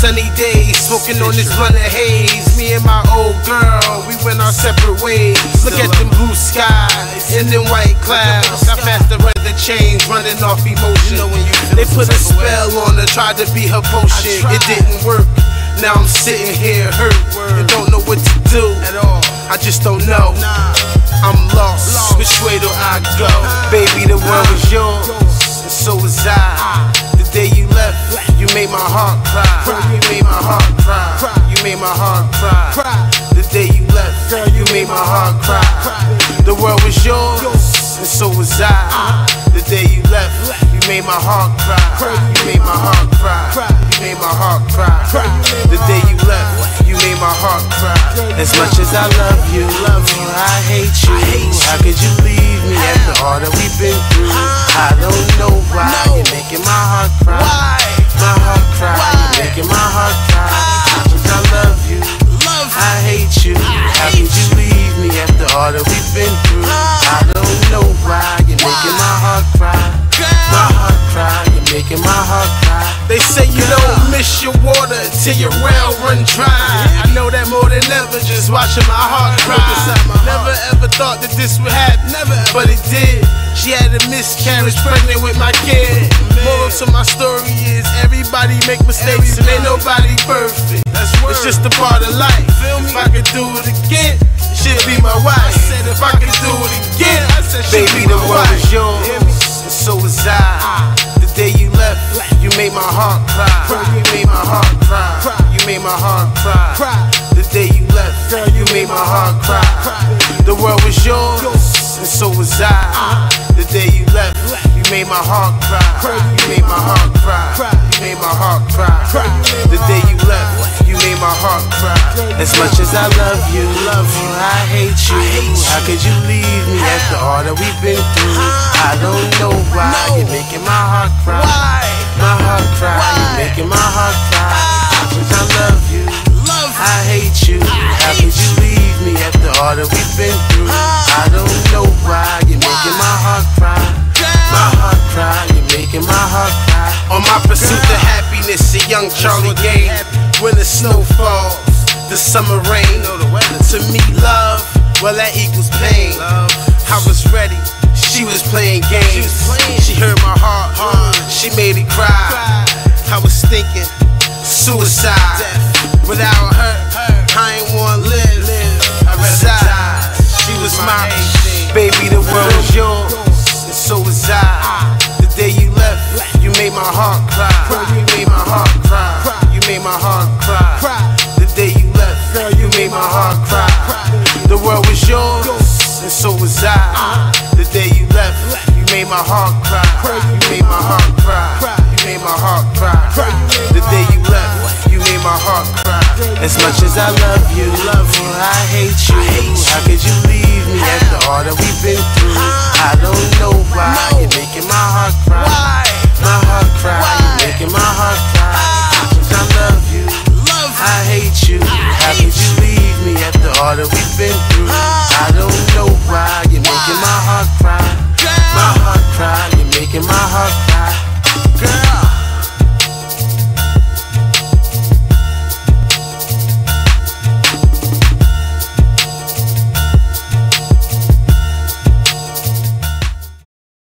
sunny days, smoking on this blunt of haze. Me and my old girl, we went our separate ways. Look at them blue skies and them white clouds. How fast the weather change, running off emotion. They put a spell on her, tried to be her potion. It didn't work. Now I'm sitting here hurt and don't know what to do at all. I just don't know. I'm lost. Which way do I go? Baby, the world was yours, and so was I. The day you you made my heart cry. You made my heart cry. You made my heart cry. The day you left, you made my heart cry. The world was yours, and so was I. The day you left, you made my heart cry. You made my heart cry. You made my heart cry. The day you left, you made my heart cry. As much as I love you, love you, I hate you. How could you leave me after all that we've been through? Uh-huh. I don't know why Could you leave me after all that we've been through? I don't know why you're making my heart cry. My heart cry. You're making my heart cry. They say you don't miss your water till your well run dry. I know that more than ever, just watching my heart cry. Never ever thought that this would happen, never, but it did. She had a miscarriage, pregnant with my kid. Moral to my story is everybody make mistakes and ain't nobody perfect. It's just a part of life. If I could do it again, she'd be my wife. I said If I could do it again, I said she'd baby, the world is yours, and so is I. The day you left, you made my heart cry. You made my heart cry. You made my heart cry. The day you left, you made my heart cry. The world was yours, and so was I. Uh-huh. The day you left, you made my heart cry. You made my heart cry. You made my heart cry. The day you left, you made my heart cry. As much as I love you, love you, I hate you. How could you leave me after all that we've been through? I don't know why you're making my heart cry. My heart cry. You're making my heart cry. How much I love you, I hate you. How could you leave me after all that we've been through? I don't know why On my pursuit to happiness, a young Charlie Gay. When the snow falls, the summer rain. To me, love, well that equals pain. I was ready. She was playing games. She heard my heart, she made it cry. I was thinking suicide. Without her, I ain't wanna live. I reside. She was my baby. The world was yours, and so was I. made my heart cry. cry. You made my heart cry. cry. You made my heart cry. cry. The day you left, you made my heart cry. cry. The world was yours, and so was I. The day you left, you made my heart cry. cry. You made my heart cry. cry. You made my heart cry. The day you left, you made my heart cry. As much as I love you, love you, I hate you. How could you leave me after all that we've been through? After all that